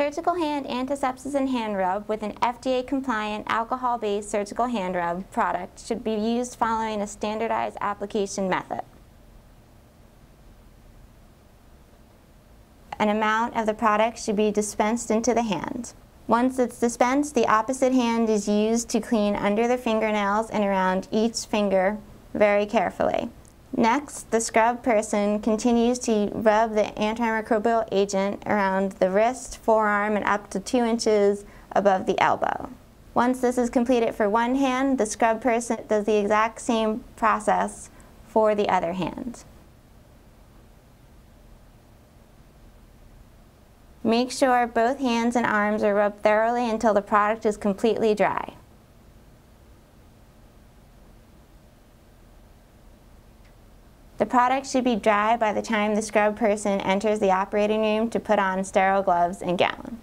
Surgical hand antisepsis and hand rub with an FDA-compliant alcohol-based surgical hand rub product should be used following a standardized application method. An amount of the product should be dispensed into the hand. Once it's dispensed, the opposite hand is used to clean under the fingernails and around each finger very carefully. Next, the scrub person continues to rub the antimicrobial agent around the wrist, forearm, and up to two inches above the elbow. Once this is completed for one hand, the scrub person does the exact same process for the other hand. Make sure both hands and arms are rubbed thoroughly until the product is completely dry. The product should be dry by the time the scrub person enters the operating room to put on sterile gloves and gown.